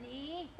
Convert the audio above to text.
Ready?